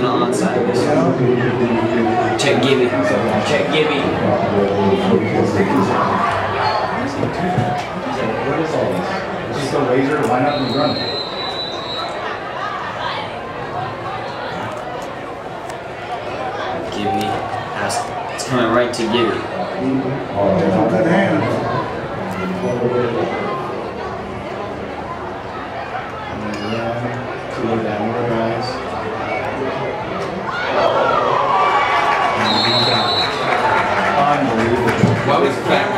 hooligan onside. Check Gibby. Check Gibby. What is all this? Just a laser, line up and run. Gibby. That's, coming right to Gibby. Good hand. Cool down, Obrigado.